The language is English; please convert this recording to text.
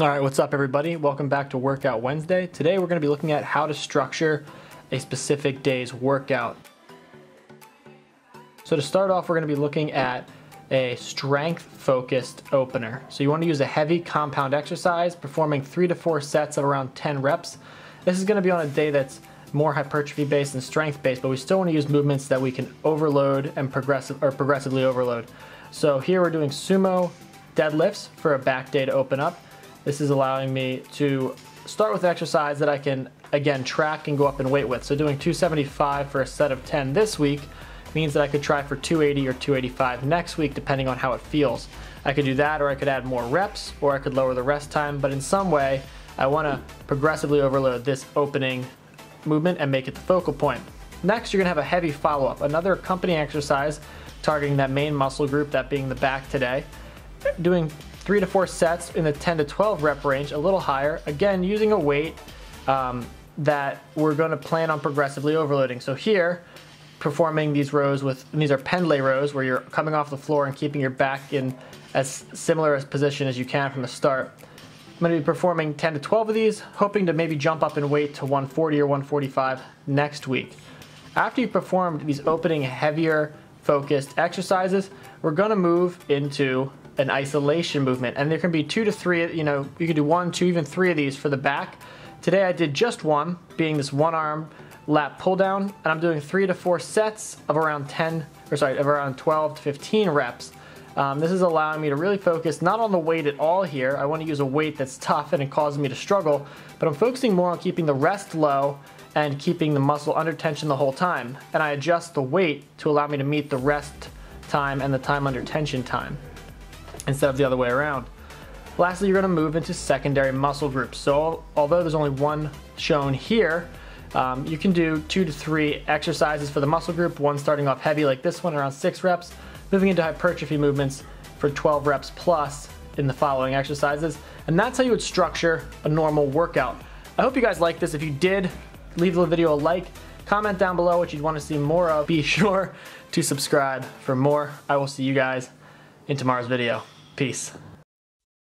All right, what's up everybody? Welcome back to Workout Wednesday. Today we're gonna to be looking at how to structure a specific day's workout. So to start off, we're gonna be looking at a strength focused opener. So you wanna use a heavy compound exercise, performing three to four sets of around 10 reps. This is gonna be on a day that's more hypertrophy based and strength based, but we still wanna use movements that we can overload and progressive or progressively overload. So here we're doing sumo deadlifts for a back day to open up. This is allowing me to start with exercise that I can, again, track and go up in weight with. So doing 275 for a set of 10 this week means that I could try for 280 or 285 next week, depending on how it feels. I could do that, or I could add more reps, or I could lower the rest time, but in some way, I wanna progressively overload this opening movement and make it the focal point. Next, you're gonna have a heavy follow-up, another accompanying exercise targeting that main muscle group, that being the back today. Doing three to four sets in the 10 to 12 rep range, a little higher. Again, using a weight um, that we're going to plan on progressively overloading. So here, performing these rows with, these are pendlay rows where you're coming off the floor and keeping your back in as similar a position as you can from the start. I'm going to be performing 10 to 12 of these, hoping to maybe jump up in weight to 140 or 145 next week. After you've performed these opening heavier focused exercises, we're going to move into an isolation movement. And there can be two to three, you know, you can do one, two, even three of these for the back. Today I did just one, being this one arm lat pull down, and I'm doing three to four sets of around 10, or sorry, of around 12 to 15 reps. Um, this is allowing me to really focus not on the weight at all here. I want to use a weight that's tough and it causes me to struggle, but I'm focusing more on keeping the rest low and keeping the muscle under tension the whole time. And I adjust the weight to allow me to meet the rest time and the time under tension time instead of the other way around. Lastly, you're gonna move into secondary muscle groups. So although there's only one shown here, um, you can do two to three exercises for the muscle group, one starting off heavy like this one, around six reps, moving into hypertrophy movements for 12 reps plus in the following exercises. And that's how you would structure a normal workout. I hope you guys liked this. If you did, leave the video a like, comment down below what you'd want to see more of. Be sure to subscribe for more. I will see you guys in tomorrow's video. Peace.